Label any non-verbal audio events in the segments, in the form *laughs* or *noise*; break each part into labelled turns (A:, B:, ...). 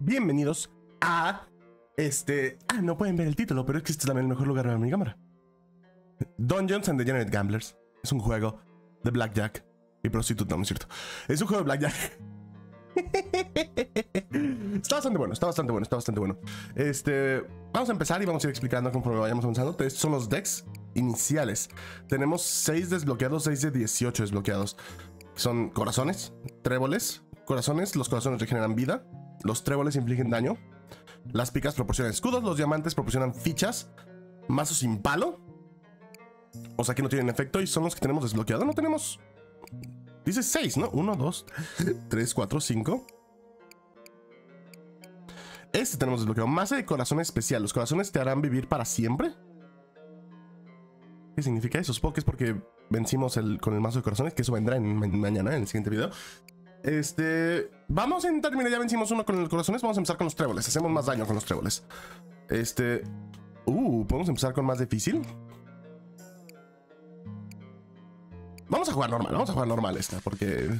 A: bienvenidos a este... Ah, no pueden ver el título, pero es que este es también el mejor lugar para mi cámara. Dungeons and Degenerate Gamblers. Es un juego de Blackjack y prostituta, no es cierto. Es un juego de Blackjack. *laughs* está bastante bueno, está bastante bueno, está bastante bueno. Este, vamos a empezar y vamos a ir explicando conforme vayamos avanzando. Estos son los decks iniciales. Tenemos 6 desbloqueados, 6 de 18 desbloqueados. Son corazones, tréboles, corazones, los corazones regeneran vida, los tréboles infligen daño, las picas proporcionan escudos, los diamantes proporcionan fichas, mazos sin palo. O sea que no tienen efecto y son los que tenemos desbloqueados. No tenemos... Dice 6, ¿no? 1, 2, 3, 4, 5. Este tenemos desbloqueado. Masa de corazón especial. Los corazones te harán vivir para siempre. ¿Qué significa eso? Supongo que es porque vencimos con el mazo de corazones, que eso vendrá en, mañana, en el siguiente video. Este. Vamos a. Mira, ya vencimos uno con los corazones. Vamos a empezar con los tréboles. Hacemos más daño con los tréboles. Este. Uh, podemos empezar con más difícil. Vamos a jugar normal. Vamos a jugar normal esta, porque.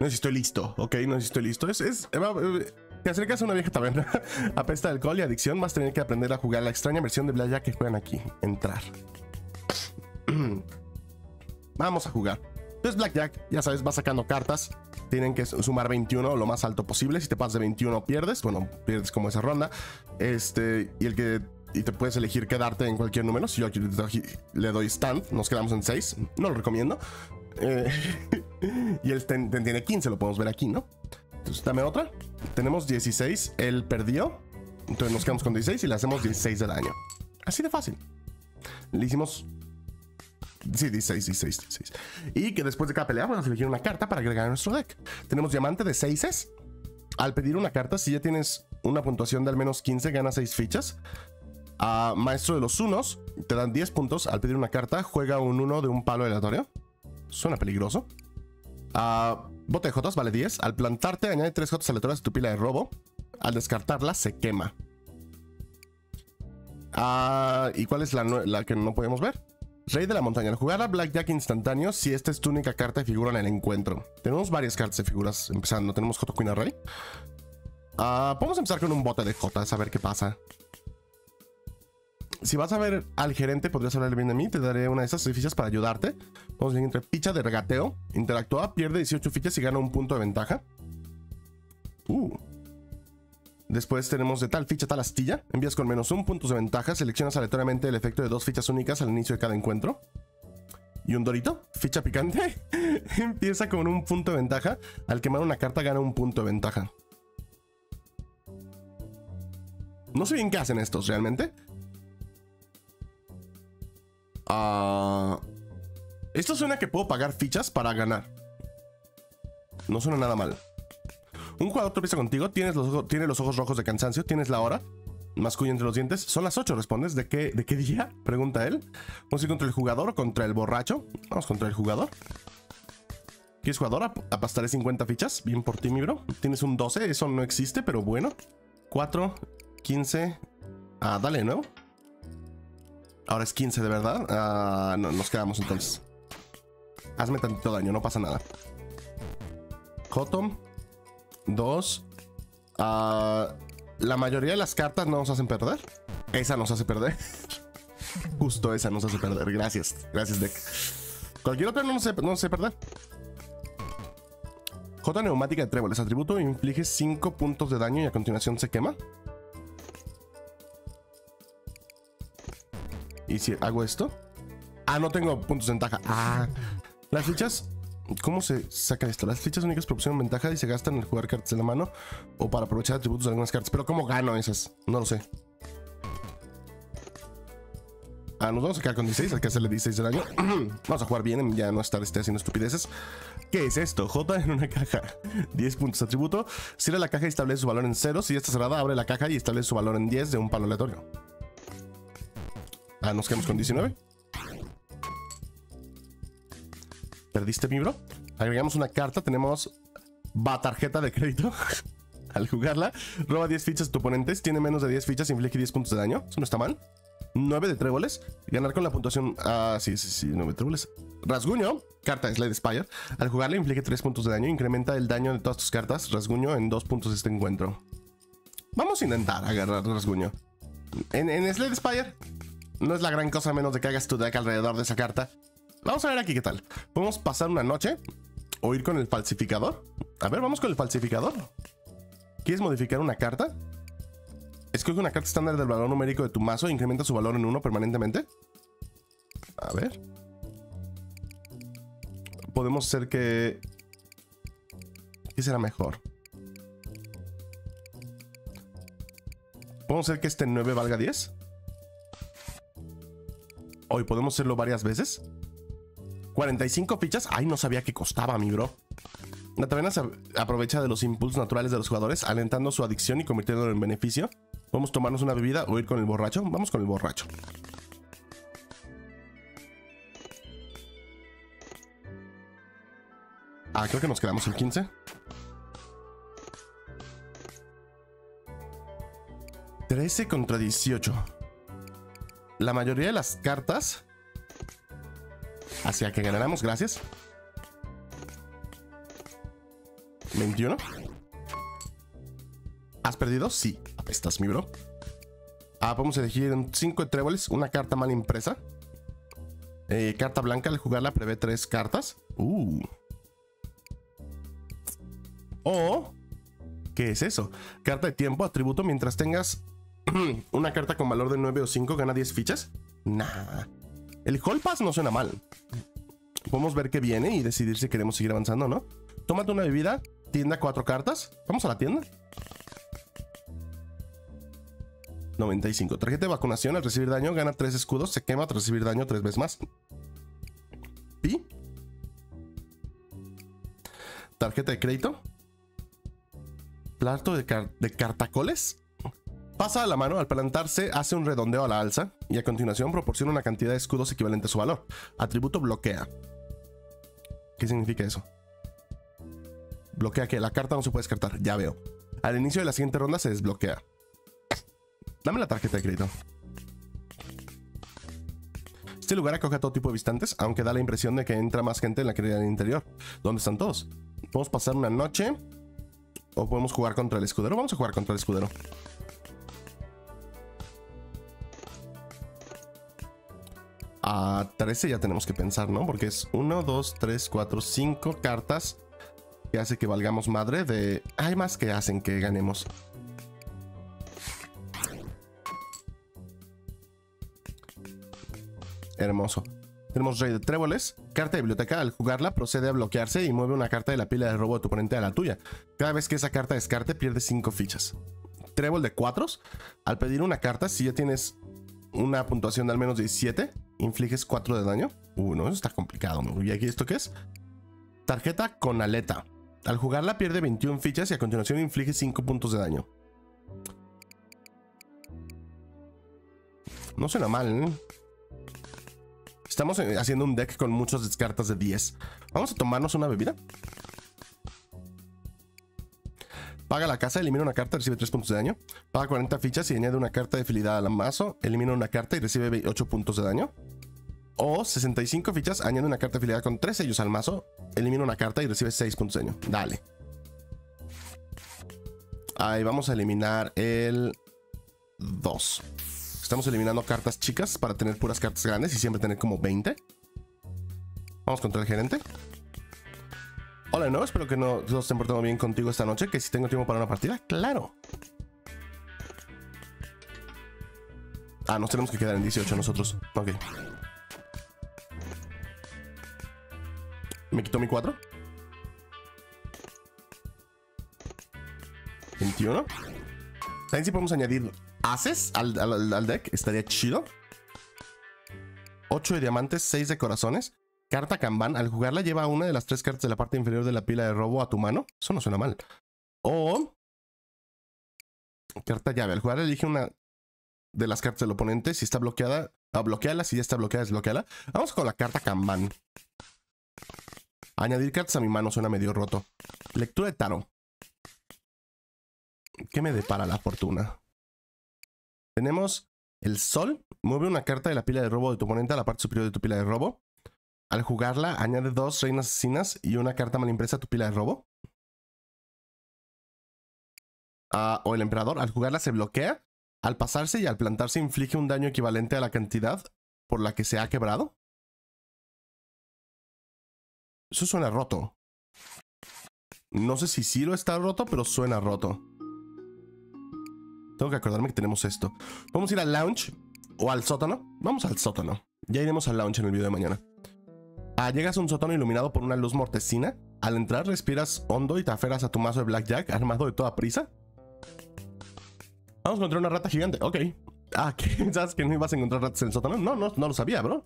A: No sé si estoy listo, ¿ok? No sé si estoy listo. Es. es eh, te acercas a una vieja taberna, *laughs* apesta de alcohol y adicción, vas a tener que aprender a jugar la extraña versión de Blackjack que juegan aquí. Entrar. *clears throat* Vamos a jugar. Entonces Blackjack, ya sabes, va sacando cartas. Tienen que sumar 21 lo más alto posible. Si te pasas de 21 pierdes. Bueno, pierdes como esa ronda. Este, y el que... Y te puedes elegir quedarte en cualquier número. Si yo aquí le doy stand, nos quedamos en 6. No lo recomiendo. Eh, *laughs* y él tiene 15, lo podemos ver aquí, ¿no? Entonces, dame otra. Tenemos 16. Él perdió. Entonces nos quedamos con 16 y le hacemos 16 de daño. Así de fácil. Le hicimos Sí, 16, 16, 16. Y que después de cada pelea a elegir una carta para agregar a nuestro deck. Tenemos diamante de 6 Al pedir una carta, si ya tienes una puntuación de al menos 15, ganas 6 fichas. A maestro de los unos, te dan 10 puntos. Al pedir una carta, juega un 1 de un palo aleatorio. Suena peligroso. A bote de Jotas vale 10. Al plantarte, añade 3 Jotas aleatorias a tu pila de robo. Al descartarla, se quema. Ah, ¿Y cuál es la, la que no podemos ver? Rey de la montaña. Al jugar a Blackjack instantáneo, si esta es tu única carta de figura en el encuentro. Tenemos varias cartas de figuras empezando. Tenemos J Queen Rey. Uh, podemos empezar con un bote de J, a ver qué pasa. Si vas a ver al gerente, podrías hablarle bien de mí. Te daré una de esas fichas para ayudarte. Vamos a ir entre ficha de regateo. Interactúa, pierde 18 fichas y gana un punto de ventaja. Uh. Después tenemos de tal ficha tal astilla. Envías con menos un puntos de ventaja. Seleccionas aleatoriamente el efecto de dos fichas únicas al inicio de cada encuentro. Y un dorito, ficha picante. *laughs* Empieza con un punto de ventaja. Al quemar una carta gana un punto de ventaja. No sé bien qué hacen estos realmente. Ah, esto suena que puedo pagar fichas para ganar. No suena nada mal. Un jugador tropieza contigo, tienes los, ojos, los ojos rojos de cansancio, tienes la hora, mascullo entre los dientes. Son las 8, respondes. ¿De qué, ¿De qué día? *laughs* Pregunta él. ¿Vamos a ir contra el jugador o contra el borracho? Vamos contra el jugador. ¿Quieres jugador? Apastaré 50 fichas. Bien por ti, mi bro. Tienes un 12, eso no existe, pero bueno. 4, 15. Ah, dale de nuevo. Ahora es 15 de verdad. Ah, no, nos quedamos entonces. Hazme tantito daño, no pasa nada. Jotom. Dos. Ah, la mayoría de las cartas no nos hacen perder. Esa nos hace perder. *laughs* Justo esa nos hace perder. Gracias. Gracias, deck. Cualquier otra no nos hace, no perder. J neumática de tréboles. Atributo inflige 5 puntos de daño y a continuación se quema. ¿Y si hago esto? Ah, no tengo puntos de ventaja. Ah, las fichas ¿Cómo se saca esto? Las fichas únicas proporcionan ventaja y se gastan en jugar cartas en la mano o para aprovechar atributos de algunas cartas. Pero ¿cómo gano esas? No lo sé. Ah, nos vamos a quedar con 16, hay que hacerle 16 de daño. *clears throat* vamos a jugar bien, ya no estar este, haciendo estupideces. ¿Qué es esto? J en una caja. 10 puntos atributo. Cierra la caja y establece su valor en 0. Si ya está cerrada, abre la caja y establece su valor en 10 de un palo aleatorio. Ah, nos quedamos con 19. ¿Perdiste mi bro? Agregamos una carta, tenemos va tarjeta de crédito. *laughs* Al jugarla, roba 10 fichas de tu oponente. tiene menos de 10 fichas, inflige 10 puntos de daño. Eso no está mal. 9 de tréboles. Ganar con la puntuación. Ah, sí, sí, sí, 9 tréboles. Rasguño, carta de Slade Spire. Al jugarle inflige 3 puntos de daño. Incrementa el daño de todas tus cartas. Rasguño en 2 puntos de este encuentro. Vamos a intentar agarrar Rasguño. En, en Slade Spire no es la gran cosa menos de que hagas tu deck alrededor de esa carta. Vamos a ver aquí qué tal. Podemos pasar una noche o ir con el falsificador. A ver, vamos con el falsificador. ¿Quieres modificar una carta? Escoge una carta estándar del valor numérico de tu mazo e incrementa su valor en uno permanentemente. A ver. Podemos hacer que... ¿Qué será mejor? ¿Podemos hacer que este 9 valga 10? Hoy podemos hacerlo varias veces. 45 fichas. Ay, no sabía que costaba, mi bro. La taberna se aprovecha de los impulsos naturales de los jugadores, alentando su adicción y convirtiéndolo en beneficio. Vamos tomarnos una bebida o ir con el borracho. Vamos con el borracho. Ah, creo que nos quedamos en 15. 13 contra 18. La mayoría de las cartas hacia que ganáramos, gracias. 21. ¿Has perdido? Sí. Apestas, mi bro. Ah, podemos elegir 5 tréboles, una carta mal impresa. Eh, carta blanca, al jugarla prevé 3 cartas. Uh. O, ¿qué es eso? Carta de tiempo, atributo, mientras tengas *clears throat* una carta con valor de 9 o 5, gana 10 fichas. Nah. El Hall Pass no suena mal. Podemos ver qué viene y decidir si queremos seguir avanzando o no. Tómate una bebida, tienda cuatro cartas. Vamos a la tienda. 95. Tarjeta de vacunación. Al recibir daño, gana 3 escudos. Se quema tras recibir daño 3 veces más. Pi. Tarjeta de crédito. Plato de cartacoles. Pasa la mano, al plantarse hace un redondeo a la alza y a continuación proporciona una cantidad de escudos equivalente a su valor. Atributo bloquea. ¿Qué significa eso? Bloquea que la carta no se puede descartar, ya veo. Al inicio de la siguiente ronda se desbloquea. Dame la tarjeta de crédito. Este lugar acoge a todo tipo de visitantes, aunque da la impresión de que entra más gente en la que del interior. ¿Dónde están todos? Podemos pasar una noche o podemos jugar contra el escudero. Vamos a jugar contra el escudero. A 13 ya tenemos que pensar, ¿no? Porque es 1, 2, 3, 4, 5 cartas que hace que valgamos madre de... Hay más que hacen que ganemos. Hermoso. Tenemos Rey de Tréboles. Carta de biblioteca. Al jugarla procede a bloquearse y mueve una carta de la pila de robo de tu oponente a la tuya. Cada vez que esa carta descarte, pierde 5 fichas. Trébol de 4. Al pedir una carta, si ya tienes una puntuación de al menos 17, infliges 4 de daño. Uh, no, eso está complicado. ¿Y aquí esto qué es? Tarjeta con aleta. Al jugarla pierde 21 fichas y a continuación inflige 5 puntos de daño. No suena mal, ¿eh? Estamos haciendo un deck con muchas cartas de 10. Vamos a tomarnos una bebida. Paga la casa, elimina una carta, recibe 3 puntos de daño. Paga 40 fichas y añade una carta de fidelidad al mazo. Elimina una carta y recibe 8 puntos de daño. O 65 fichas, añade una carta de fidelidad con 3 sellos al mazo. Elimina una carta y recibe 6 puntos de daño. Dale. Ahí vamos a eliminar el 2. Estamos eliminando cartas chicas para tener puras cartas grandes y siempre tener como 20. Vamos contra el gerente. Hola, no, espero que no se estén portando bien contigo esta noche, que si tengo tiempo para una partida, claro. Ah, nos tenemos que quedar en 18 nosotros. Ok. Me quitó mi 4. 21. También si podemos añadir haces al, al deck, estaría chido. 8 de diamantes, 6 de corazones. Carta Kanban, al jugarla lleva una de las tres cartas de la parte inferior de la pila de robo a tu mano. Eso no suena mal. O... Carta llave, al jugar elige una de las cartas del oponente. Si está bloqueada, ah, bloqueala. Si ya está bloqueada, desbloqueala. Vamos con la carta Kanban. Añadir cartas a mi mano suena medio roto. Lectura de tarot. ¿Qué me depara la fortuna? Tenemos el sol. Mueve una carta de la pila de robo de tu oponente a la parte superior de tu pila de robo. Al jugarla, añade dos reinas asesinas y una carta mal impresa a tu pila de robo. Ah, o el emperador, al jugarla se bloquea. Al pasarse y al plantarse inflige un daño equivalente a la cantidad por la que se ha quebrado. Eso suena roto. No sé si sí lo está roto, pero suena roto. Tengo que acordarme que tenemos esto. Vamos a ir al lounge o al sótano. Vamos al sótano. Ya iremos al lounge en el video de mañana. Ah, llegas a un sótano iluminado por una luz mortecina. Al entrar respiras hondo y te aferras a tu mazo de blackjack armado de toda prisa. Vamos a encontrar una rata gigante. Ok. Ah, *laughs* ¿qué? ¿sabes que no ibas a encontrar ratas en el sótano? No, no, no lo sabía, bro.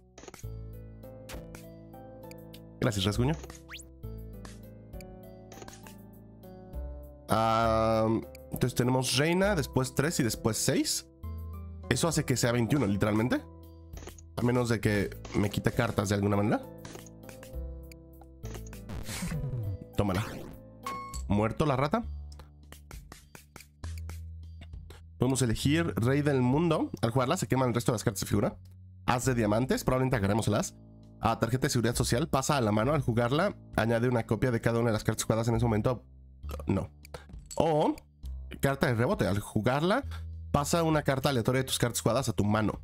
A: Gracias, rasguño. Entonces tenemos reina, después 3 y después 6. Eso hace que sea 21, literalmente. A menos de que me quite cartas de alguna manera. Muerto la rata. Podemos elegir Rey del Mundo. Al jugarla se queman el resto de las cartas de figura. As de diamantes, probablemente agarremos el as. A tarjeta de seguridad social, pasa a la mano al jugarla. Añade una copia de cada una de las cartas jugadas en ese momento. No. O carta de rebote. Al jugarla, pasa una carta aleatoria de tus cartas jugadas a tu mano.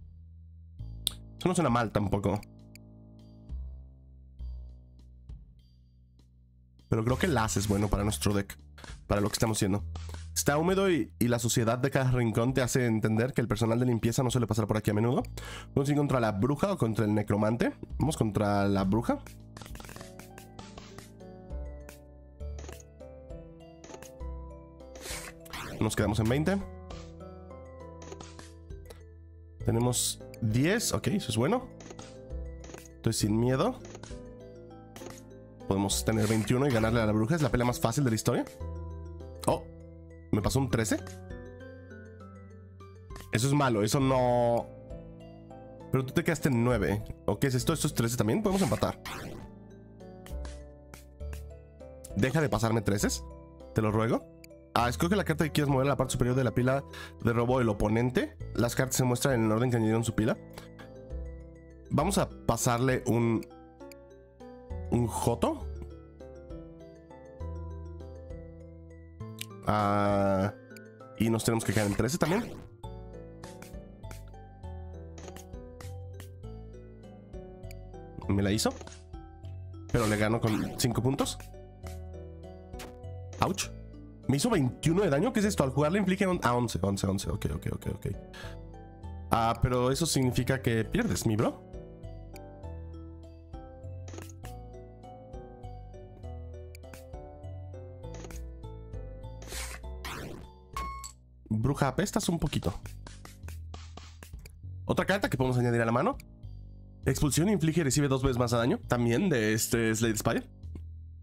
A: Eso no suena mal tampoco. Pero creo que el as es bueno para nuestro deck. Para lo que estamos haciendo. Está húmedo y, la suciedad de cada rincón te hace entender que el personal de limpieza no suele pasar por aquí a menudo. Vamos a ir contra la bruja o contra el necromante. Vamos contra la bruja. Nos quedamos en 20. Tenemos 10. Ok, eso es bueno. Estoy sin miedo. Podemos tener 21 y ganarle a la bruja. Es la pelea más fácil de la historia. Oh, ¿Me pasó un 13? Eso es malo, eso no... Pero tú te quedaste en 9. ¿O qué es esto? ¿Esto es 13 también? Podemos empatar. Deja de pasarme 13. Te lo ruego. Ah, escoge la carta que quieres mover a la parte superior de la pila de robo del oponente. Las cartas se muestran en el orden que añadieron su pila. Vamos a pasarle un... Un Joto. Ah, y nos tenemos que quedar en 13 también. Me la hizo. Pero le gano con 5 puntos. Ouch. Me hizo 21 de daño. ¿Qué es esto? Al jugar le inflige a 11, 11, 11. Ok, ok, ok, ok. Ah, pero eso significa que pierdes, mi bro. Bruja, apestas un poquito. Otra carta que podemos añadir a la mano. Expulsión inflige y recibe dos veces más daño. También de este Slade Spire.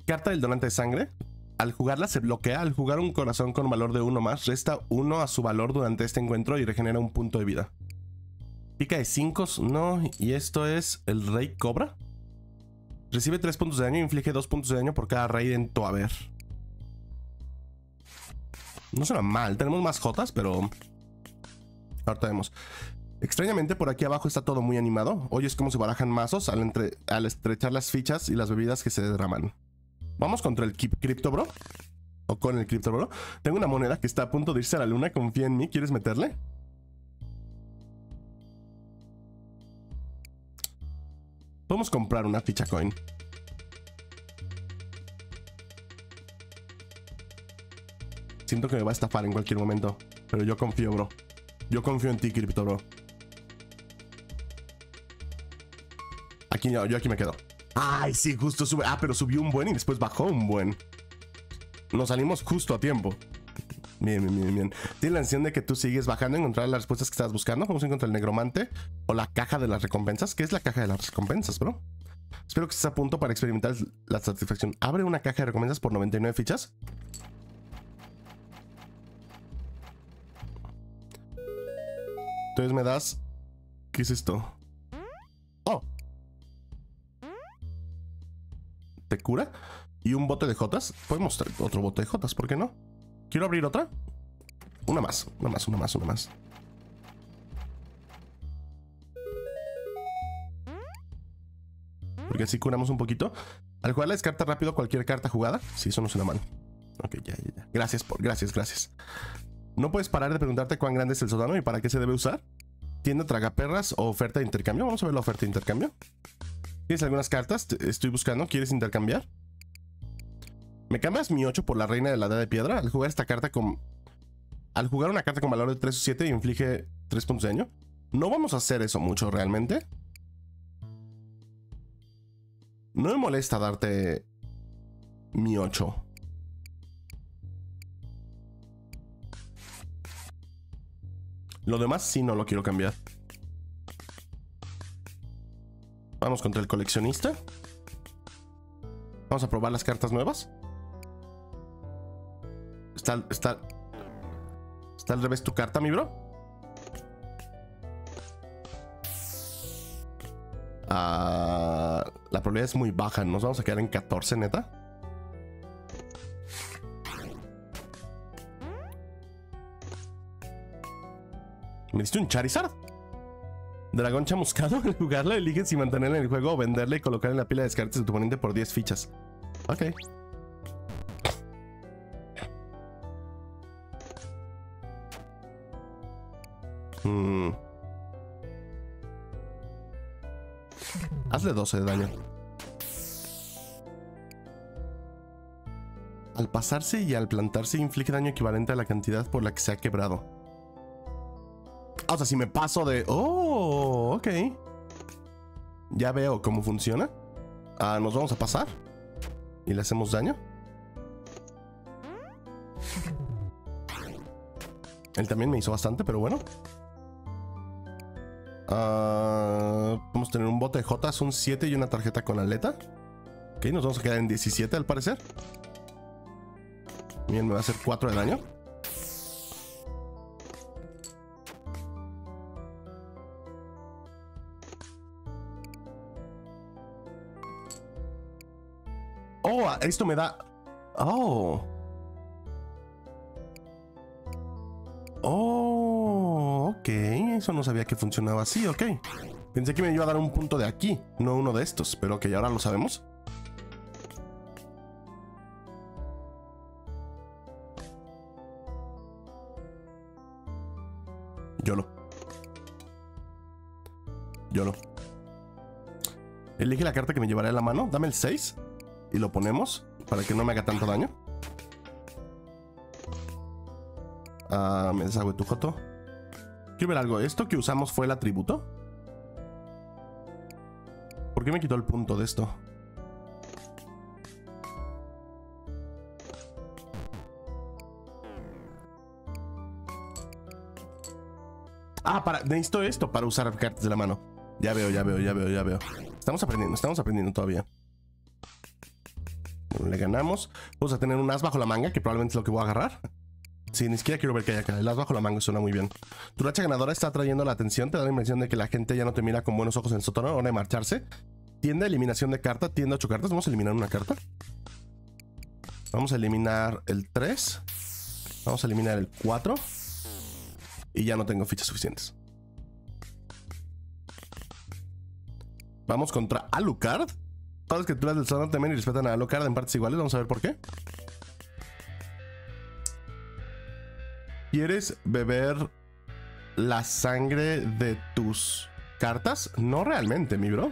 A: Carta del donante de sangre. Al jugarla se bloquea. Al jugar un corazón con valor de uno más, resta uno a su valor durante este encuentro y regenera un punto de vida. Pica de 5, no. Y esto es el Rey Cobra. Recibe 3 puntos de daño e inflige 2 puntos de daño por cada rey en tu haber. No suena mal. Tenemos más Jotas, pero... Ahorita vemos. Extrañamente por aquí abajo está todo muy animado. Oyes cómo se barajan mazos al, al estrechar las fichas y las bebidas que se derraman. Vamos contra el Crypto Bro. O con el Crypto Bro. Tengo una moneda que está a punto de irse a la luna. Confía en mí. ¿Quieres meterle? Podemos comprar una ficha coin. Siento que me va a estafar en cualquier momento. Pero yo confío, bro. Yo confío en ti, Crypto, bro. Aquí yo, aquí me quedo. Ay, sí, justo sube. Ah, pero subió un buen y después bajó un buen. Nos salimos justo a tiempo. Bien, bien, bien, bien. Tiene la sensación de que tú sigues bajando a encontrar las respuestas que estabas buscando. Vamos a encontrar el negromante o la caja de las recompensas. ¿Qué es la caja de las recompensas, bro? Espero que estés a punto para experimentar la satisfacción. Abre una caja de recompensas por 99 fichas. Entonces me das... ¿Qué es esto? Oh. ¿Te cura? Y un bote de jotas. Podemos traer otro bote de jotas, ¿por qué no? ¿Quiero abrir otra? Una más, una más, una más, una más. porque así curamos un poquito. Al jugar la descarta rápido cualquier carta jugada. Sí, eso no suena mal. Ok, ya, ya, ya. Gracias por, gracias, gracias. No puedes parar de preguntarte cuán grande es el sótano y para qué se debe usar. Tienda tragaperras o oferta de intercambio. Vamos a ver la oferta de intercambio. Tienes algunas cartas, estoy buscando. ¿Quieres intercambiar? ¿Me cambias mi 8 por la reina de la edad de piedra? Al jugar esta carta con. Al jugar una carta con valor de 3 o 7 inflige 3 puntos de daño. No vamos a hacer eso mucho realmente. No me molesta darte mi 8. Lo demás sí no lo quiero cambiar. Vamos contra el coleccionista. Vamos a probar las cartas nuevas. Está, está, está al revés tu carta, mi bro. Ah, la probabilidad es muy baja. Nos vamos a quedar en 14, neta. Me diste un Charizard. Dragón chamuscado. *laughs* En jugarlo, eliges si mantenerlo en el juego o venderle y colocar en la pila de descartes de tu oponente por 10 fichas. Ok. Hmm. Hazle 12 de daño. Al pasarse y al plantarse inflige daño equivalente a la cantidad por la que se ha quebrado. O sea, si me paso de... Oh, ok. Ya veo cómo funciona. Ah, nos vamos a pasar. Y le hacemos daño. Él también me hizo bastante, pero bueno. Uh, vamos a tener un bote de J, son 7 y una tarjeta con aleta. Ok, nos vamos a quedar en 17 al parecer. Bien, me va a hacer 4 de daño. Oh, esto me da... Oh. Oh, ok. Eso no sabía que funcionaba así, ok. Pensé que me iba a dar un punto de aquí, no uno de estos, pero ok, ahora lo sabemos. YOLO. YOLO. Elige la carta que me llevaré a la mano. Dame el 6 y lo ponemos para que no me haga tanto daño. Ah, me deshago de tu joto. Quiero ver algo. ¿Esto que usamos fue el atributo? ¿Por qué me quitó el punto de esto? Ah, para, necesito esto para usar cartas de la mano. Ya veo, ya veo, ya veo, ya veo. Estamos aprendiendo, estamos aprendiendo todavía. Le ganamos. Vamos a tener un as bajo la manga, que probablemente es lo que voy a agarrar. Sí, ni siquiera quiero ver que hay acá. El as bajo la manga suena muy bien. Tu racha ganadora está atrayendo la atención. Te da la impresión de que la gente ya no te mira con buenos ojos en el sótano. Hora de marcharse. Tienda eliminación de carta. Tienda 8 cartas. Vamos a eliminar una carta. Vamos a eliminar el 3. Vamos a eliminar el 4. Y ya no tengo fichas suficientes. Vamos contra Alucard. Todas las criaturas del sótano temen y respetan a Alucard en partes iguales. Vamos a ver por qué. ¿Quieres beber la sangre de tus cartas? No realmente, mi bro.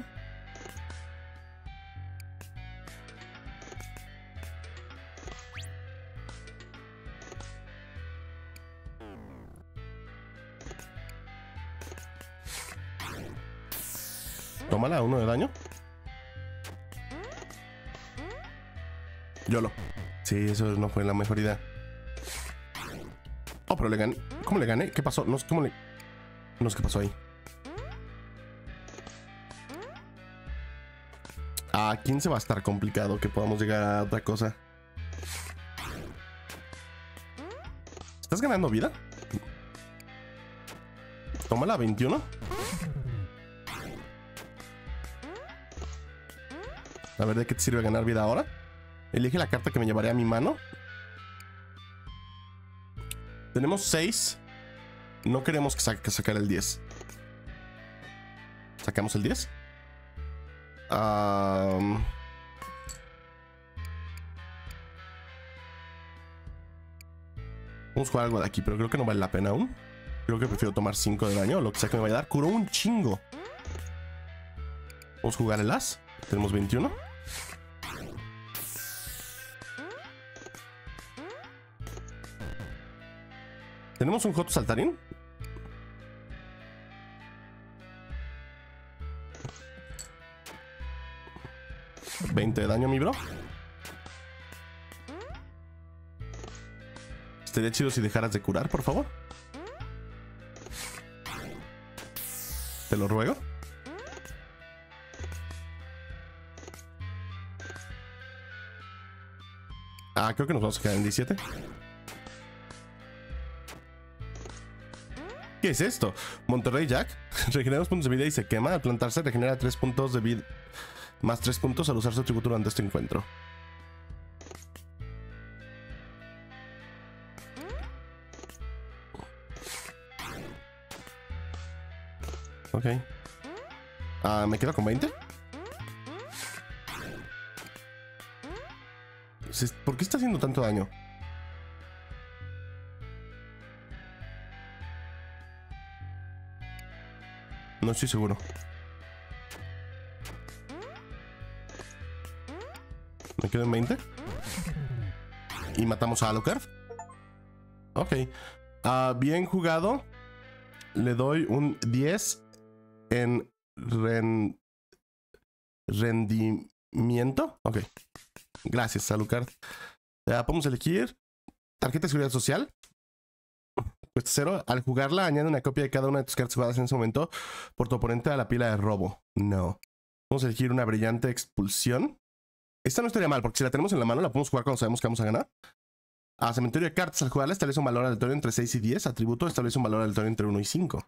A: Tómala, uno de daño. YOLO. Sí, eso no fue la mejor idea. Oh, pero le gané. ¿Cómo le gané? ¿Qué pasó? No cómo le. No sé qué pasó ahí. A 15 va a estar complicado que podamos llegar a otra cosa. ¿Estás ganando vida? Tómala, 21. A ver, ¿de qué te sirve ganar vida ahora? Elige la carta que me llevaré a mi mano. Tenemos 6. No queremos que, saque, sacar el 10. ¿Sacamos el 10? Am, Vamos a jugar algo de aquí, pero creo que no vale la pena aún. Creo que prefiero tomar 5 de daño, lo que sea que me vaya a dar. Curó un chingo. Vamos a jugar el as. Tenemos 21. ¿Tenemos un Joto Saltarín? ¿20 de daño, mi bro? Estaría chido si dejaras de curar, por favor. Te lo ruego. Ah, creo que nos vamos a quedar en 17. ¿Qué es esto? Monterrey Jack. *laughs* Regenera dos puntos de vida y se quema. Al plantarse regenera 3 puntos de vida. Más 3 puntos al usar su atributo durante este encuentro. Ok. Ah, ¿Me quedo con 20? Se- ¿Por qué está haciendo tanto daño? No estoy seguro. Me quedo en 20. Y matamos a Alucard. Ok. Ah, bien jugado. Le doy un 10 en ren- rendimiento. Ok. Gracias, Alucard. Ya podemos elegir tarjeta de seguridad social. Cuesta cero. Al jugarla, añade una copia de cada una de tus cartas jugadas en ese momento por tu oponente a la pila de robo. No. Vamos a elegir una brillante expulsión. Esta no estaría mal, porque si la tenemos en la mano, la podemos jugar cuando sabemos que vamos a ganar. A cementerio de cartas, al jugarla establece un valor aleatorio entre 6 y 10. Atributo establece un valor aleatorio entre 1 y 5.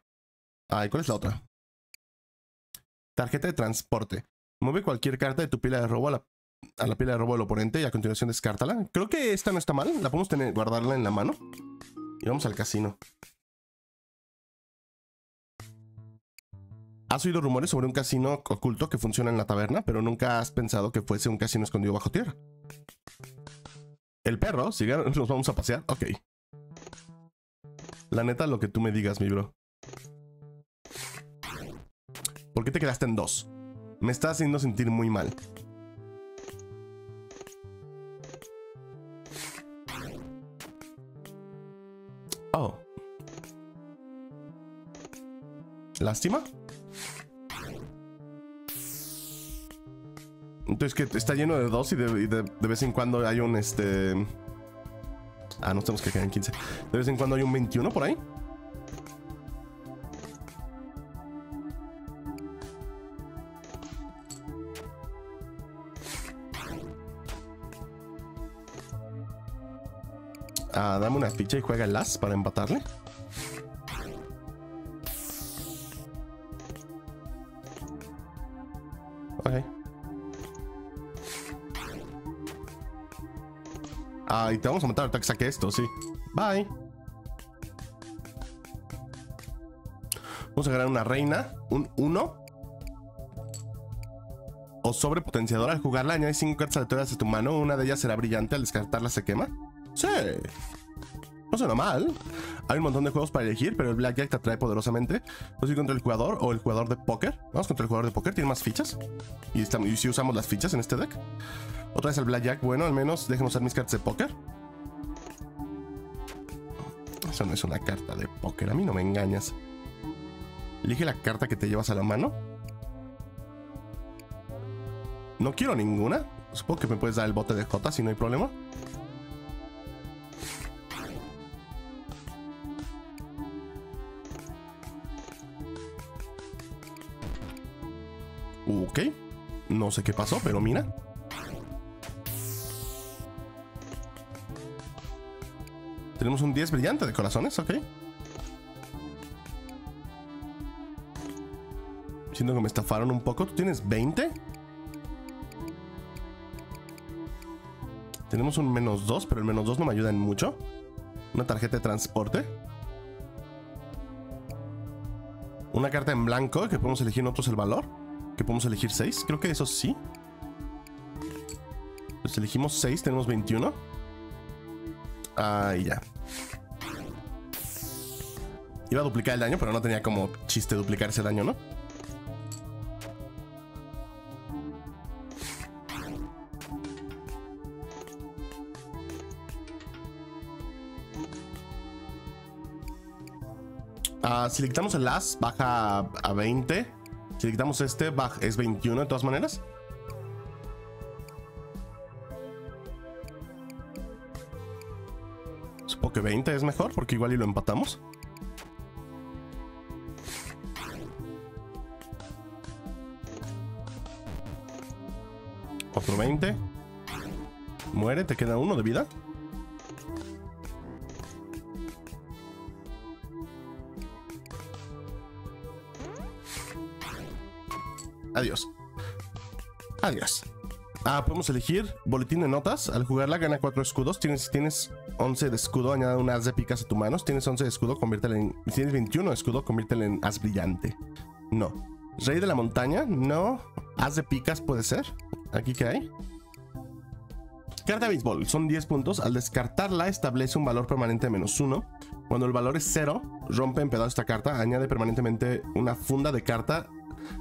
A: Ah, ¿y cuál es la otra? Tarjeta de transporte. Mueve cualquier carta de tu pila de robo a la, a la pila de robo del oponente y a continuación descártala. Creo que esta no está mal. La podemos tener, guardarla en la mano. Y vamos al casino. Has oído rumores sobre un casino oculto que funciona en la taberna, pero nunca has pensado que fuese un casino escondido bajo tierra. El perro, si *laughs* nos vamos a pasear, ok. La neta, lo que tú me digas, mi bro. ¿Por qué te quedaste en dos? Me está haciendo sentir muy mal. Oh. ¿Lástima? Entonces que está lleno de dos y de, de- de vez en cuando hay un este. Ah, no tenemos que quedar en 15. De vez en cuando hay un 21 por ahí. Ah, dame una ficha y juega el as para empatarle. Ok. Ah, y te vamos a matar ahorita que saque esto, sí. Bye. Vamos a ganar una reina, un 1. O sobrepotenciador al jugarla, añade 5 cartas aleatorias a tu mano. Una de ellas será brillante, al descartarla se quema. Sí. No suena mal. Hay un montón de juegos para elegir, pero el Blackjack te atrae poderosamente. Ir contra el jugador o el jugador de póker. Vamos contra el jugador de póker, tiene más fichas. Y si usamos las fichas en este deck. Otra vez el Blackjack, bueno, al menos déjenme usar mis cartas de póker. Eso no es una carta de póker, a mí no me engañas. Elige la carta que te llevas a la mano. No quiero ninguna. Supongo que me puedes dar el bote de J si no hay problema. No sé qué pasó, pero mira. Tenemos un 10 brillante de corazones, ok. Siento que me estafaron un poco. ¿Tú tienes 20? Tenemos un menos 2, pero el menos 2 no me ayuda en mucho. Una tarjeta de transporte. Una carta en blanco que podemos elegir nosotros el valor. Que podemos elegir 6. Creo que eso sí. Pues elegimos 6, tenemos 21. Ahí ya. Iba a duplicar el daño, pero no tenía como chiste duplicar ese daño, ¿no? Ah, si le quitamos el as, baja a 20. Si le quitamos este, es 21 de todas maneras. Supongo que 20 es mejor, porque igual y lo empatamos. Otro 20. Muere, te queda uno de vida. Adiós. Adiós. Ah, podemos elegir boletín de notas. Al jugarla gana 4 escudos. Tienes, tienes 11 de escudo, añade un as de picas a tu manos. Tienes 11 de escudo, conviértelo en... Si tienes 21 de escudo, conviértelo en as brillante. No. Rey de la montaña, no. As de picas puede ser. Aquí que hay. Carta de béisbol, son 10 puntos. Al descartarla, establece un valor permanente de menos 1. Cuando el valor es 0, rompe en pedazos esta carta. Añade permanentemente una funda de carta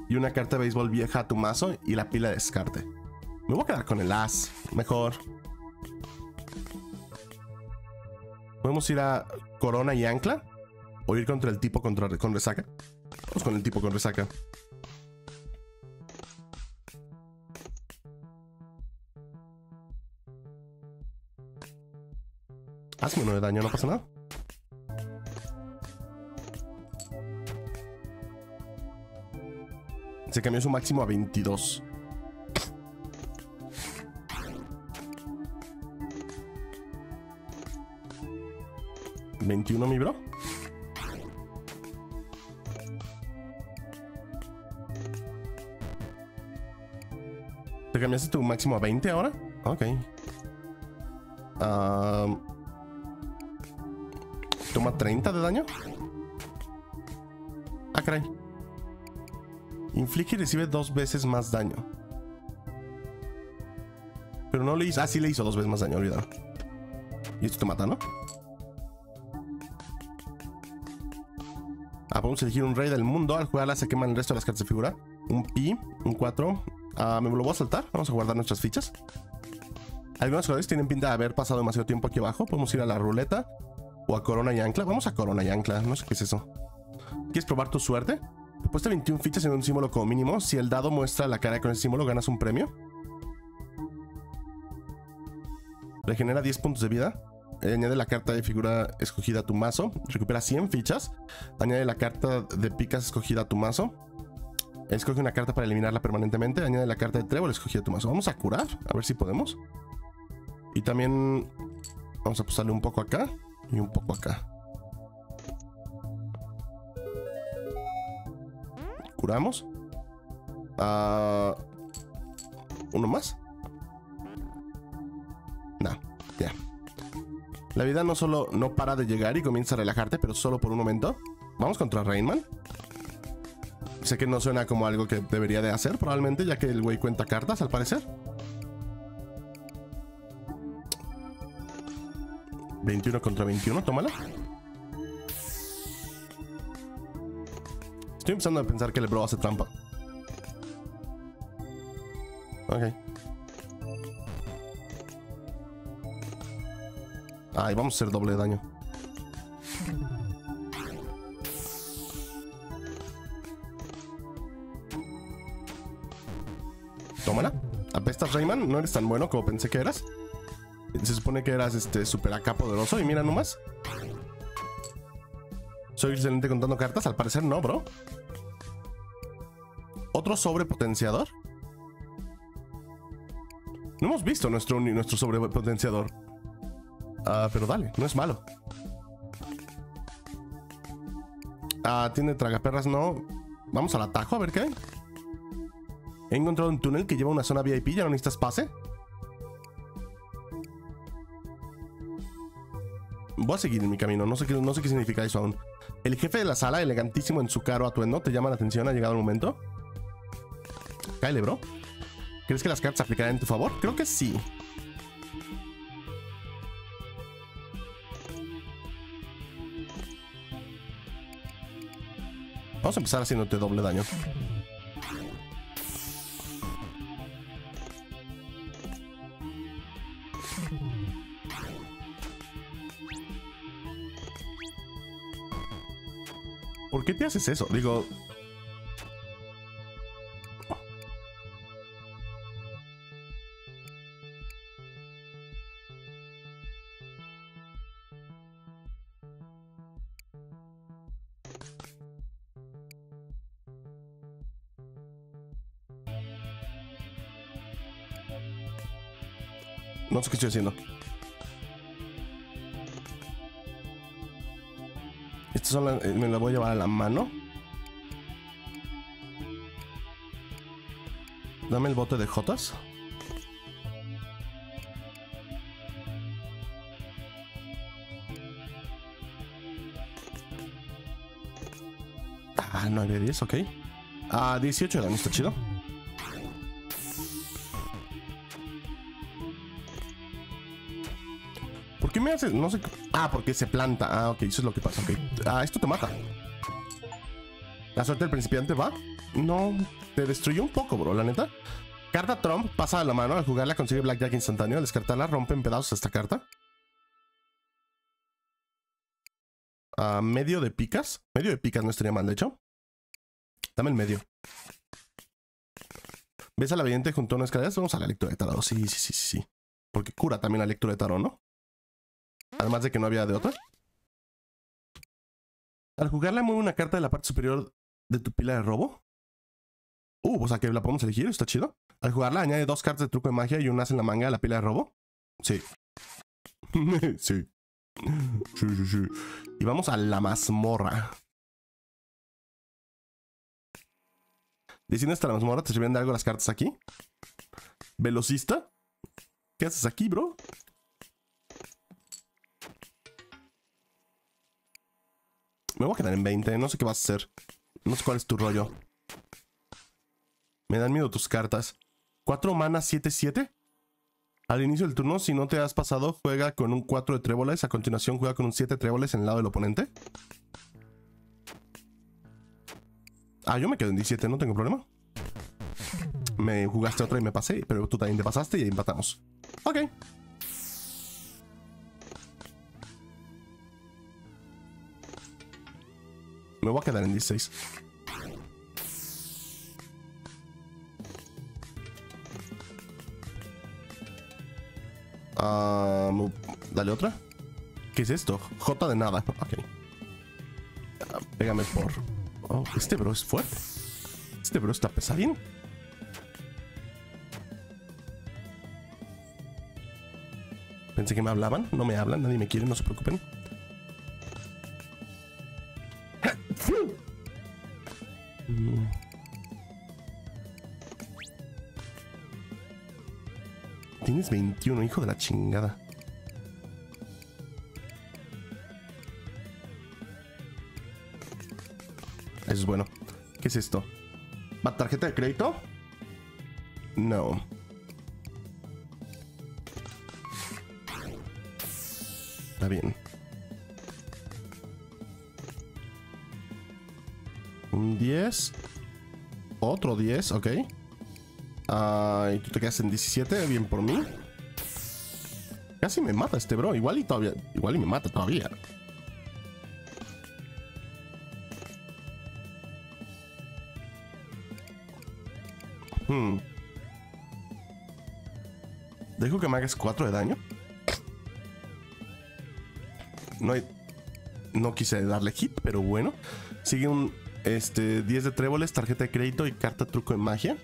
A: y una carta de béisbol vieja a tu mazo y la pila de descarte. Me voy a quedar con el as, mejor. Podemos ir a Corona y Ancla. O ir contra el tipo contra, con resaca. Vamos con el tipo con resaca. Hazme uno de daño, no pasa nada. Se cambió su máximo a 22. ¿21, mi bro? ¿Te cambiaste tu máximo a 20 ahora? Ok. Um, Toma 30 de daño. Ah, caray. Inflige y recibe dos veces más daño. Pero no le hizo. Ah, sí le hizo dos veces más daño, olvidado. Y esto te mata, ¿no? Ah, podemos elegir un rey del mundo. Al jugarla se queman el resto de las cartas de figura. Un pi, un 4. Ah, me lo voy a saltar. Vamos a guardar nuestras fichas. Algunos jugadores tienen pinta de haber pasado demasiado tiempo aquí abajo. Podemos ir a la ruleta o a Corona y Ancla. Vamos a Corona y Ancla. No sé qué es eso. ¿Quieres probar tu suerte? Te puesto 21 fichas en un símbolo como mínimo. Si el dado muestra la cara con el símbolo, ganas un premio. Regenera 10 puntos de vida. Añade la carta de figura escogida a tu mazo. Recupera 100 fichas. Añade la carta de picas escogida a tu mazo. Escoge una carta para eliminarla permanentemente. Añade la carta de trébol escogida a tu mazo. Vamos a curar. A ver si podemos. Y también vamos a pasarle un poco acá y un poco acá. Curamos. Ah, ¿Uno más? No, ya. La vida no solo no para de llegar y comienza a relajarte, pero solo por un momento. Vamos contra Rainman. Sé que no suena como algo que debería de hacer, probablemente, ya que el güey cuenta cartas, al parecer. 21 contra 21, tómala. Estoy empezando a pensar que el bro hace trampa. Ok. Ay, vamos a hacer doble daño. Tómala. ¿Apestas, Rayman? ¿No eres tan bueno como pensé que eras? Se supone que eras este super acá poderoso y mira nomás. Soy excelente contando cartas, al parecer no, bro. ¿Otro sobrepotenciador? No hemos visto nuestro, nuestro sobrepotenciador. Ah, pero dale, no es malo. Ah, tiene tragaperras, no. Vamos al atajo a ver qué hay. He encontrado un túnel que lleva a una zona VIP, ya no necesitas pase. Voy a seguir en mi camino, no sé, qué, no sé qué significa eso aún. El jefe de la sala, elegantísimo en su caro atuendo, ¿te llama la atención? ¿Ha llegado el momento? Kyle, bro. ¿Crees que las cartas aplicarán en tu favor? Creo que sí. Vamos a empezar haciéndote doble daño. Qué te haces eso? Digo... No sé qué estoy haciendo. Las- eh, me las voy a llevar a la mano. Dame el bote de Jotas. Ah, 9 de 10, ok. Ah, 18 de daño, está chido. No sé. Ah, porque se planta. Ah, ok, eso es lo que pasa. Ah, esto te mata. La suerte del principiante va. No, te destruyó un poco, bro, la neta. Carta Trump pasa a la mano. Al jugarla consigue Blackjack instantáneo. Al descartarla rompe en pedazos esta carta. Ah, medio de picas. Medio de picas no estaría mal, de hecho. Dame el medio. ¿Ves a la vidente junto a una escalera? Vamos a la lectura de tarot. Sí, sí, sí, sí, sí. Porque cura también la lectura de tarot, ¿no? Además de que no había de otra. Al jugarla mueve una carta de la parte superior de tu pila de robo. Uh, o sea que la podemos elegir, está chido. Al jugarla añade dos cartas de truco de magia y una en la manga de la pila de robo. Sí. *laughs* sí. Sí, sí, sí. Y vamos a la mazmorra. Diciendo hasta la mazmorra, ¿te sirven de algo las cartas aquí? ¿Velocista? ¿Qué haces aquí, bro? Me voy a quedar en 20, no sé qué vas a hacer. No sé cuál es tu rollo. Me dan miedo tus cartas. 4 mana 7-7. Al inicio del turno, si no te has pasado, juega con un 4 de tréboles. A continuación, juega con un 7 de tréboles en el lado del oponente. Ah, yo me quedo en 17, no tengo problema. Me jugaste otra y me pasé, pero tú también te pasaste y empatamos. Ok. Me voy a quedar en 16. Ah, mu- dale otra. ¿Qué es esto? J de nada. Ok. Ah, pégame por. Oh, este bro es fuerte. Este bro está pesadín. Pensé que me hablaban. No me hablan. Nadie me quiere. No se preocupen. Tienes 21, hijo de la chingada. Eso es bueno. ¿Qué es esto? ¿Va tarjeta de crédito? No. Está bien. Un 10. Otro 10, ok. Ah, y tú te quedas en 17, bien por mí. Casi me mata este bro. Igual y todavía. Igual y me mata todavía. Hmm. Dejo que me hagas 4 de daño. No hay. No quise darle hit, pero bueno. Sigue un este 10 de tréboles, tarjeta de crédito y carta truco de magia.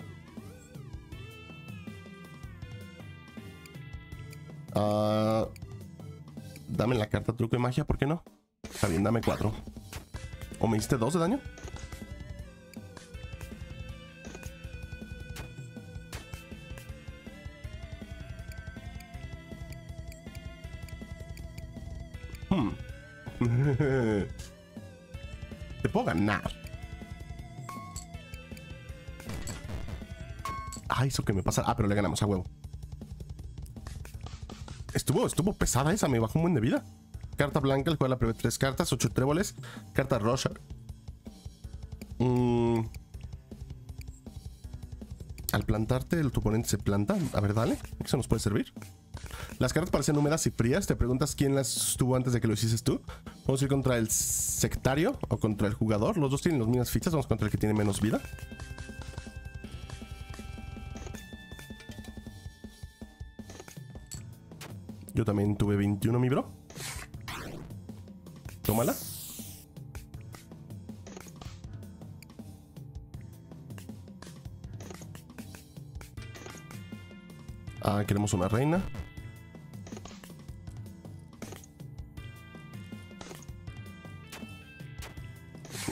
A: Ah, dame la carta truco de magia, ¿por qué no? Está bien, dame 4. ¿O me diste 2 de daño? Hmm. *laughs* Te puedo ganar. Ah, hizo que me pasa. Ah, pero le ganamos a huevo. Estuvo, estuvo pesada esa, me bajó un buen de vida. Carta blanca, el juego la primera tres cartas, ocho tréboles. Carta roja. Mm. Al plantarte, el, tu oponente se planta. A ver, dale. Eso nos puede servir. Las cartas parecen húmedas y frías. Te preguntas quién las estuvo antes de que lo hicieses tú. Vamos a ir contra el sectario o contra el jugador. Los dos tienen las mismas fichas. Vamos contra el que tiene menos vida. Yo también tuve 21, mi bro. Tómala. Ah, queremos una reina.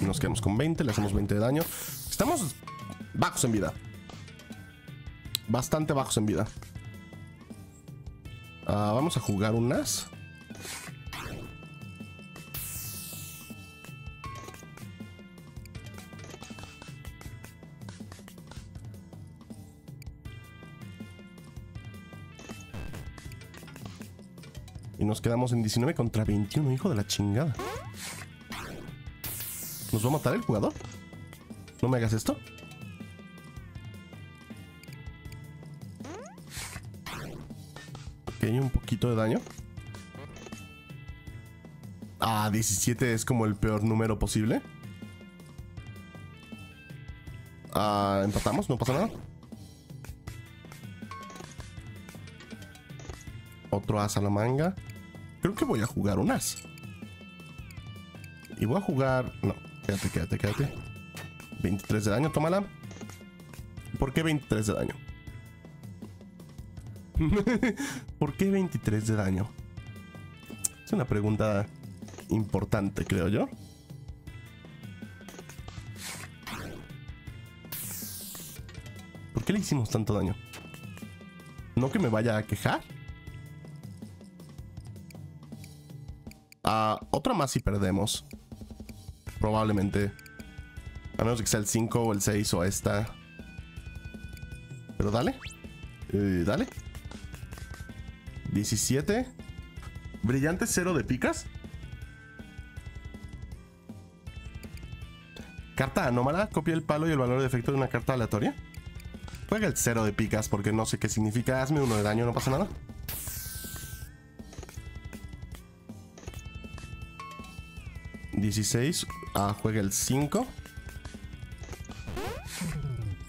A: Nos quedamos con 20, le hacemos 20 de daño. Estamos bajos en vida. Bastante bajos en vida. Ah, vamos a jugar un as. Y nos quedamos en 19 contra 21, hijo de la chingada. ¿Nos va a matar el jugador? ¿No me hagas esto? Ok, un poquito de daño. Ah, 17 es como el peor número posible. Ah, empatamos, no pasa nada. Otro as a la manga. Creo que voy a jugar un as. Y voy a jugar... No, quédate, quédate, quédate. 23 de daño, tómala. ¿Por qué 23 de daño? *laughs* ¿Por qué 23 de daño? Es una pregunta importante, creo yo. ¿Por qué le hicimos tanto daño? ¿No que me vaya a quejar? Ah, otra más si perdemos. Probablemente. A menos que sea el 5 o el 6 o esta. Pero dale. Eh, dale. 17. Brillante cero de picas. Carta anómala. Copia el palo y el valor de efecto de una carta aleatoria. Juega el cero de picas porque no sé qué significa. Hazme uno de daño, no pasa nada. ¿16? Ah, juega el 5.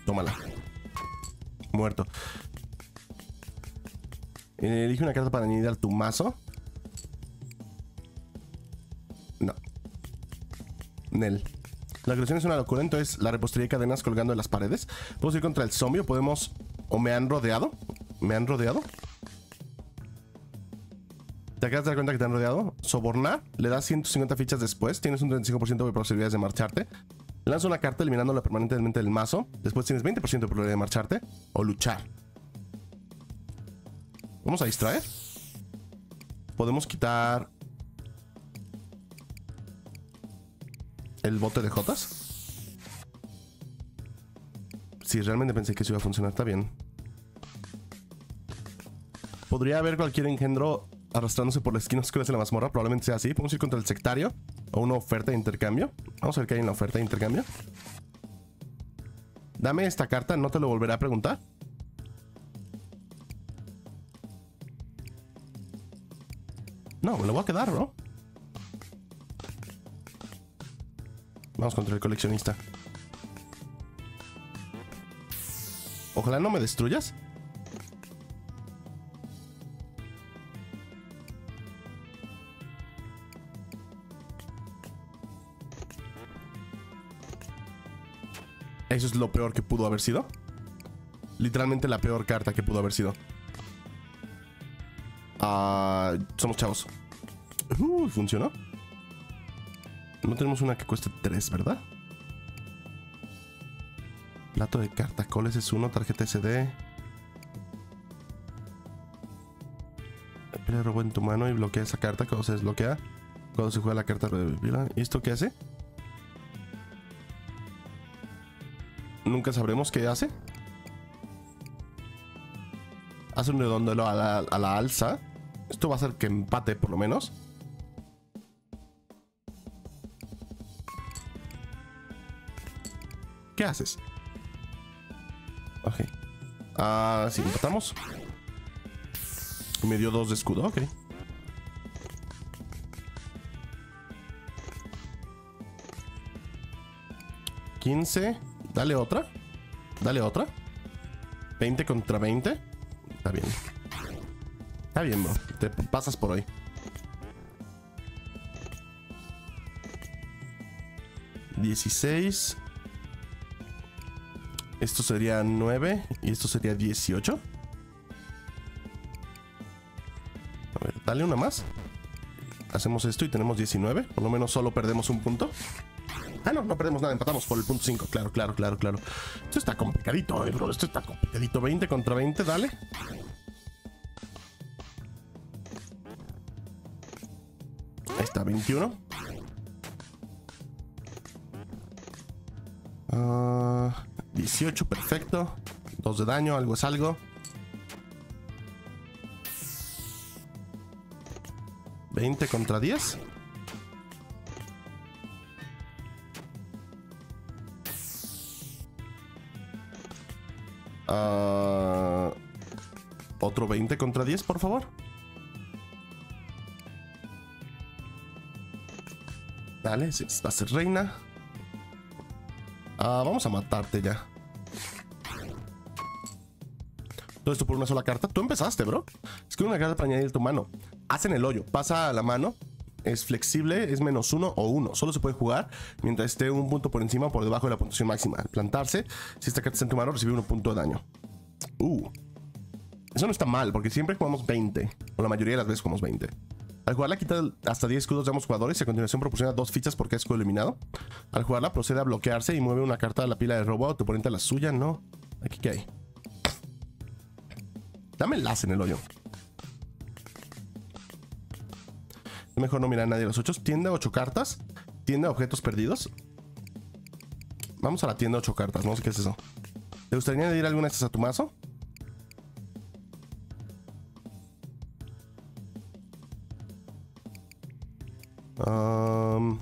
A: Tómala. Muerto. Elige una carta para añadir tu mazo. No. Nel. La creación es una locura, entonces la repostería de cadenas colgando en las paredes. Podemos ir contra el zombie o podemos... O me han rodeado. Me han rodeado. ¿Te acabas de dar cuenta que te han rodeado? Sobornar. Le das 150 fichas después. Tienes un 35% de posibilidades de marcharte. Lanza una carta eliminándola permanentemente del mazo. Después tienes 20% de probabilidad de marcharte. O luchar. Vamos a distraer. Podemos quitar... El bote de Jotas. Si realmente pensé que eso iba a funcionar, está bien. Podría haber cualquier engendro arrastrándose por las esquinas oscuras de la mazmorra. Probablemente sea así. Podemos ir contra el sectario. O una oferta de intercambio. Vamos a ver qué hay en la oferta de intercambio. Dame esta carta, no te lo volveré a preguntar. No, me lo voy a quedar, bro. Vamos contra el coleccionista. Ojalá no me destruyas. Eso es lo peor que pudo haber sido. Literalmente la peor carta que pudo haber sido. Ah, somos chavos. Uh, funcionó. No tenemos una que cueste 3, ¿verdad? Plato de cartacoles es uno, tarjeta SD. Espera, robo en tu mano y bloquea esa carta cuando se desbloquea. Cuando se juega la carta ¿Y esto qué hace? Nunca sabremos qué hace. Hace un la, a la alza. Esto va a hacer que empate por lo menos. ¿Qué haces? Ok. Ah, sí, empatamos. Me dio dos de escudo, ok. ¿15? Dale otra. Dale otra. 20 contra 20. Está bien. Bien, bro. Te pasas por hoy. 16 Esto sería 9 y esto sería 18. A ver, dale una más. Hacemos esto y tenemos 19. Por lo menos solo perdemos un punto. Ah, no, no perdemos nada, empatamos por el punto 5. Claro, claro, claro, claro. Esto está complicadito, eh, bro. Esto está complicadito. 20 contra 20, dale. Está, 21. Ah, 18, perfecto. 2 de daño, algo es algo. 20 contra 10. Ah, otro 20 contra 10, por favor. Dale, si va a ser reina. Ah, vamos a matarte ya. Todo esto por una sola carta. Tú empezaste, bro. Es que una carta para añadir tu mano. Hacen el hoyo. Pasa la mano. Es flexible, es menos uno o uno. Solo se puede jugar mientras esté un punto por encima o por debajo de la puntuación máxima. Al plantarse, si esta carta está en tu mano, recibe un punto de daño. Uh. Eso no está mal, porque siempre jugamos 20. O la mayoría de las veces jugamos 20. Al jugarla quita hasta 10 escudos de ambos jugadores y a continuación proporciona dos fichas porque es escudo eliminado. Al jugarla procede a bloquearse y mueve una carta de la pila de robo a tu oponente a la suya. No. Aquí qué hay. Dame el en el hoyo. Es mejor no mirar a nadie los 8. Tienda 8 cartas. Tienda objetos perdidos. Vamos a la tienda 8 cartas. No sé qué es eso. ¿Te gustaría añadir alguna de estas a tu mazo? Um...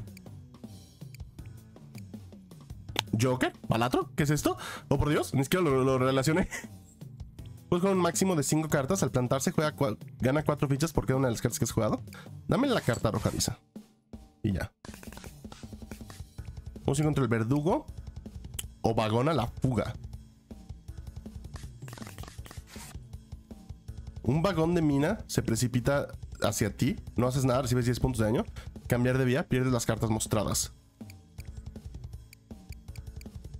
A: Joker, Palatro, ¿qué es esto? Oh, por Dios, ni siquiera lo, lo relacioné. *laughs* Pues con un máximo de 5 cartas. Al plantarse, juega gana 4 fichas por cada una de las cartas que has jugado. Dame la carta arrojadiza. Y ya. Vamos a ir contra el verdugo. O vagón a la fuga. Un vagón de mina se precipita hacia ti. No haces nada, recibes 10 puntos de daño. Cambiar de vía, pierdes las cartas mostradas.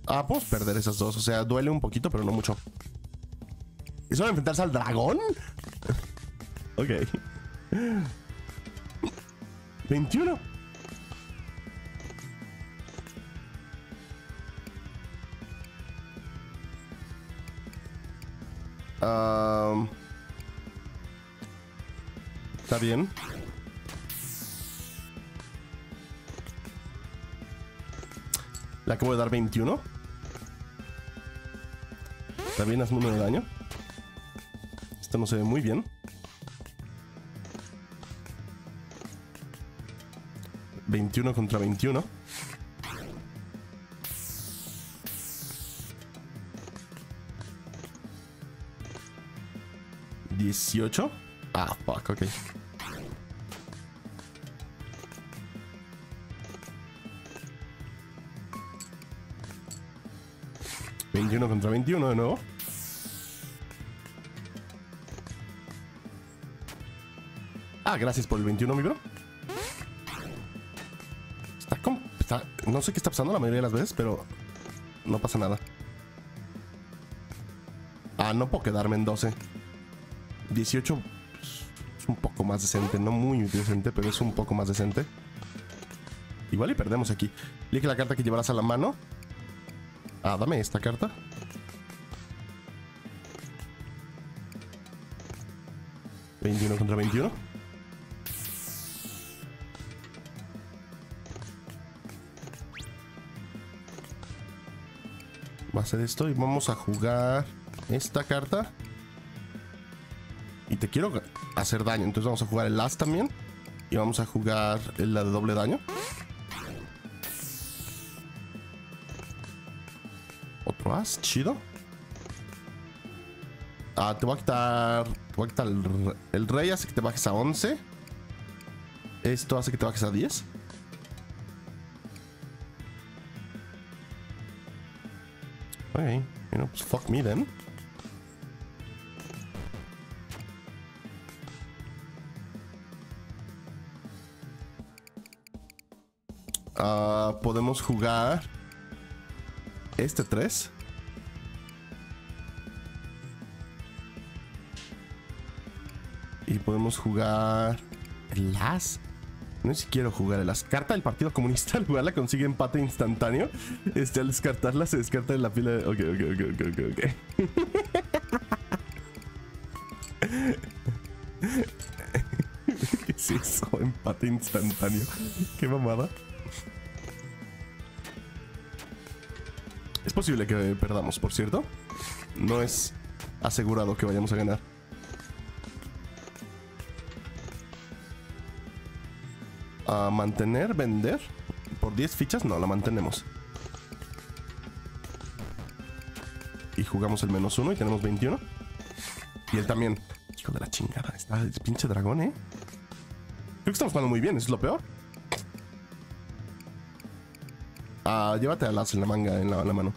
A: Ah, puedo perder esas dos. O sea, duele un poquito, pero no mucho. ¿Es solo enfrentarse al dragón? *laughs* ok. 21. Um, Está bien. Le acabo de dar 21. Está bien, hazme uno de daño. Esto no se ve muy bien. ¿21 contra 21? ¿18? Ah, fuck, ok. ¿21 contra 21 de nuevo? Ah, gracias por el 21, mi bro. Está, como... No sé qué está pasando la mayoría de las veces, pero no pasa nada. Ah, no puedo quedarme en 12. 18 es un poco más decente. No muy decente, pero es un poco más decente. Igual y perdemos aquí. Elige la carta que llevarás a la mano. Ah, dame esta carta. ¿21 contra 21? Va a ser esto y vamos a jugar esta carta. te quiero hacer daño. Entonces vamos a jugar el as también. Y vamos a jugar la de doble daño. Chido. Ah, te voy a quitar. Te voy a quitar el, rey, hace que te bajes a 11. Esto hace que te bajes a 10. Ok, bueno, pues fuck me then. Ah, podemos jugar este 3. Podemos jugar el as. No sé si quiero jugar el as. Carta del Partido Comunista al jugarla consigue empate instantáneo. Este, al descartarla se descarta de la fila de... Ok, ok, ok, ok, ok, ok. *laughs* ¿Qué es eso? Empate instantáneo. Qué mamada. Es posible que perdamos, por cierto. No es asegurado que vayamos a ganar. A mantener, vender. Por 10 fichas, no, la mantenemos. Y jugamos el menos uno y tenemos 21. Y él también. Hijo de la chingada, está el pinche dragón, ¿eh? Creo que estamos jugando muy bien, eso es lo peor. Ah, llévate a las en la manga, en la, en la mano.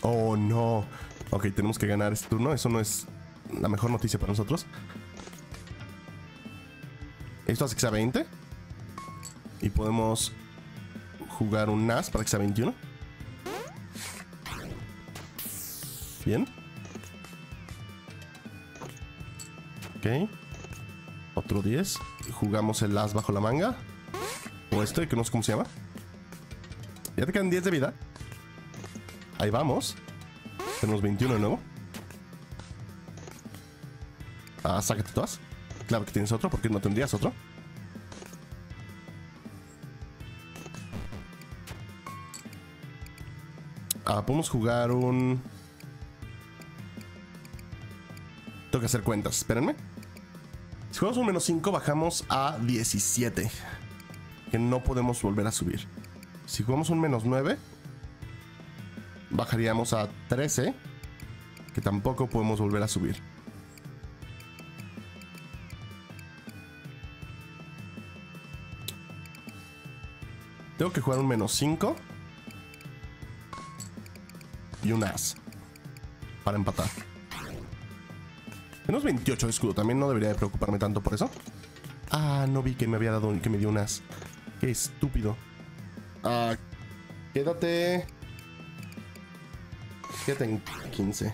A: Oh, no. Ok, tenemos que ganar este turno. Eso no es la mejor noticia para nosotros. Esto hace que sea 20. Y podemos jugar un NAS para que sea 21. Bien. Ok. Otro 10. Jugamos el as bajo la manga. O este, que no sé cómo se llama. Ya te quedan 10 de vida. Ahí vamos. Tenemos 21 de nuevo. Sácate todas. Claro que tienes otro, porque no tendrías otro. Ah, podemos jugar un... Tengo que hacer cuentas, espérenme. Si jugamos un menos 5, bajamos a 17. Que no podemos volver a subir. Si jugamos un menos 9, bajaríamos a 13. Que tampoco podemos volver a subir. Tengo que jugar un menos 5. Y un as. Para empatar. Menos 28 de escudo. También no debería de preocuparme tanto por eso. Ah, no vi que me había dado que me dio un as. Qué estúpido. Ah, quédate. Quédate en 15.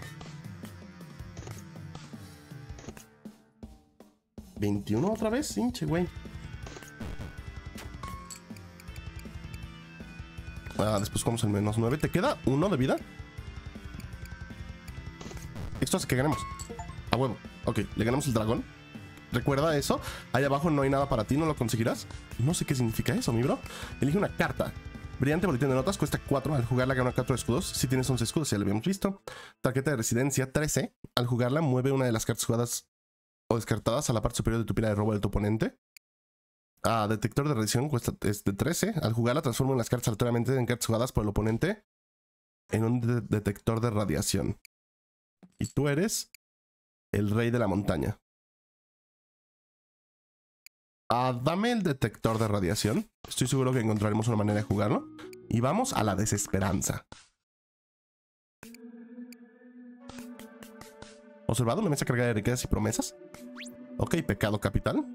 A: 21 otra vez, hinche, güey. Después jugamos el menos 9. ¿Te queda uno de vida? Esto hace que ganemos. A huevo. Ok, le ganamos el dragón. Recuerda eso. Ahí abajo no hay nada para ti, no lo conseguirás. No sé qué significa eso, mi bro. Elige una carta. Brillante boletín de notas cuesta 4. Al jugarla gana 4 escudos. Si tienes 11 escudos, ya lo habíamos visto. Tarjeta de residencia 13. Al jugarla mueve una de las cartas jugadas o descartadas a la parte superior de tu pila de robo de tu oponente. Ah, detector de radiación cuesta es de 13. Al jugarla transforma las cartas aleatoriamente en cartas jugadas por el oponente en un de detector de radiación. Y tú eres el rey de la montaña. Ah, dame el detector de radiación. Estoy seguro que encontraremos una manera de jugarlo. Y vamos a la desesperanza. Observado, una mesa cargada de riquezas y promesas. Ok, pecado capital.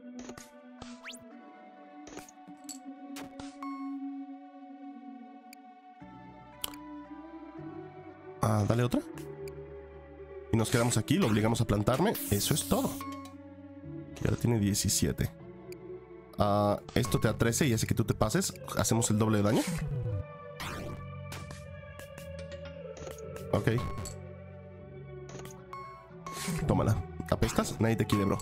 A: Ah, dale otra. Y nos quedamos aquí, lo obligamos a plantarme. Eso es todo. Y ahora tiene 17. Ah, esto te da 13 y hace que tú te pases. Hacemos el doble de daño. Ok. Tómala. ¿Apestas? Nadie te quiere, bro.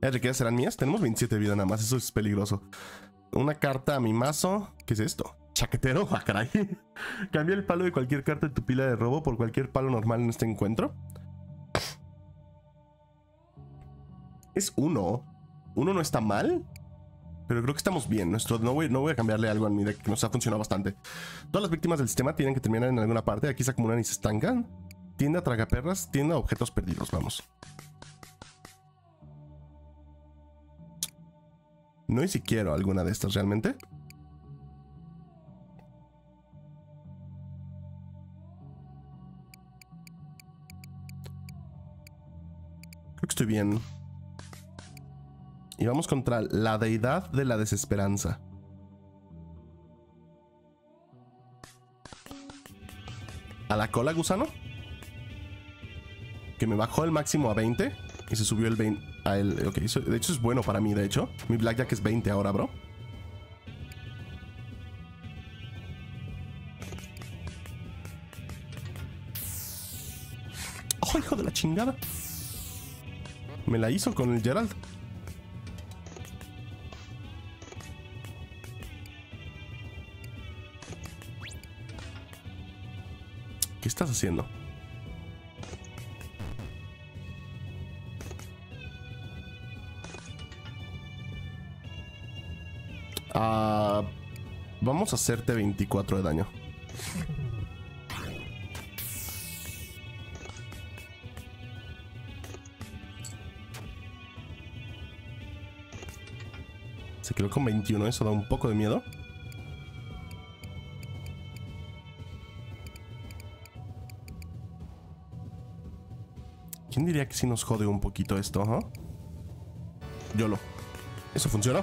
A: ¿Las serán mías? Tenemos 27 de vida nada más. Eso es peligroso. Una carta a mi mazo. ¿Qué es esto? Chaquetero, *laughs* ah, caray. Cambia el palo de cualquier carta de tu pila de robo por cualquier palo normal en este encuentro. Es uno. Uno no está mal. Pero creo que estamos bien. No, voy, a cambiarle algo a mi deck que nos ha funcionado bastante. Todas las víctimas del sistema tienen que terminar en alguna parte. Aquí se acumulan y se estancan. Tienda a tragaperras, tienda a objetos perdidos. Vamos. No sé si quiero alguna de estas realmente. Estoy bien. Y vamos contra la deidad de la desesperanza. A la cola, gusano. Que me bajó el máximo a 20 y se subió el 20 a el. Ok, de hecho es bueno para mí, de hecho. Mi blackjack es 20 ahora, bro. ¡Oh, hijo de la chingada! Me la hizo con el Gerald. ¿Qué estás haciendo? Ah, vamos a hacerte 24 de daño. Con 21, eso da un poco de miedo. ¿Quién diría que si nos jode un poquito esto? Yo lo. Eso funcionó.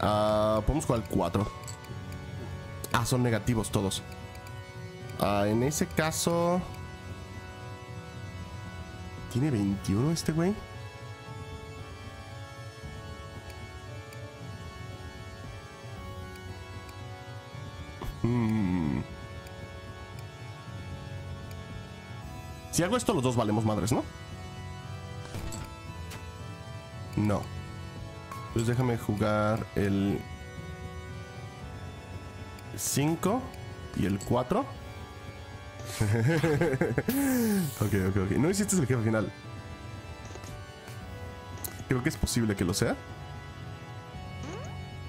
A: Ah, podemos jugar al 4. Ah, son negativos todos. Ah, en ese caso... ¿Tiene 21 este güey? Si hago esto, los dos valemos madres, ¿no? No. Pues déjame jugar el 5 y el 4. *laughs* ok, ok, ok. No hiciste el jefe final. Creo que es posible que lo sea.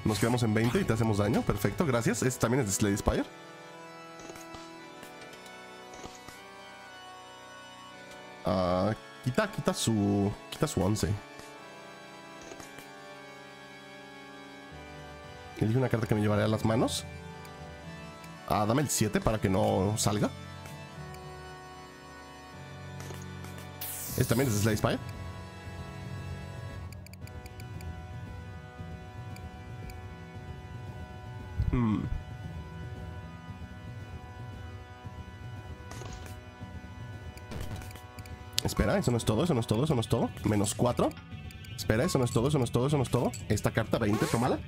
A: Nos quedamos en 20 y te hacemos daño. Perfecto, gracias. Este también es de Slade Spire. Quita, su. Quita su 11. Elige una carta que me llevaré a las manos. Ah, dame el 7 para que no salga. Este también es Slay Spire. Hmm. Eso no es todo, eso no es todo, eso no es todo. Menos 4. Espera, eso no es todo, eso no es todo, eso no es todo. Esta carta 20, tómala.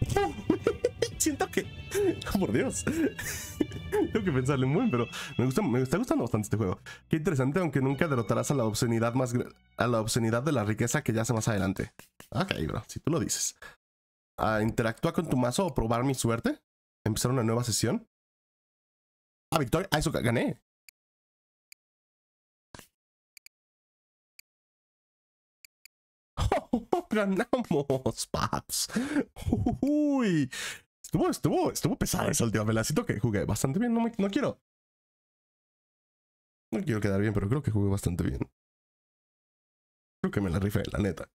A: *laughs* Siento que. *laughs* por Dios. *laughs* Tengo que pensarle muy, pero me, gusta, me está gustando bastante este juego. Qué interesante, aunque nunca derrotarás a la obscenidad más a la obscenidad de la riqueza que yace más adelante. Ok, bro, si tú lo dices. A interactúa con tu mazo o probar mi suerte. Empezar una nueva sesión. Ah, victoria. Ah, eso gané. Ganamos, *laughs* paps. Uy. Estuvo, estuvo, estuvo pesada esa última velacito que jugué bastante bien. No, me, no quiero. No quiero quedar bien, pero creo que jugué bastante bien. Creo que me la rifé, la neta.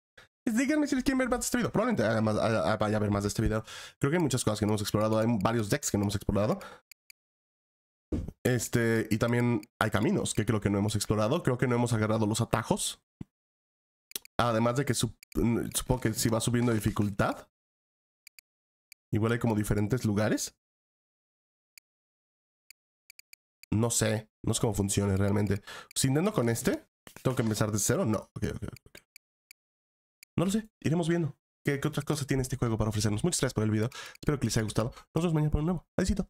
A: Díganme si les quieren ver más de este video. Probablemente vaya a ver más de este video. Creo que hay muchas cosas que no hemos explorado. Hay varios decks que no hemos explorado. Este, y también hay caminos que creo que no hemos explorado. Creo que no hemos agarrado los atajos. Además de que supongo que si va subiendo dificultad. Igual hay como diferentes lugares. No sé. No sé cómo funciona realmente. Si intento con este, ¿tengo que empezar de cero? No. Ok, ok, ok. No lo sé. Iremos viendo. ¿Qué, qué otras cosas tiene este juego para ofrecernos? Muchas gracias por el video. Espero que les haya gustado. Nos vemos mañana para un nuevo. Adiósito.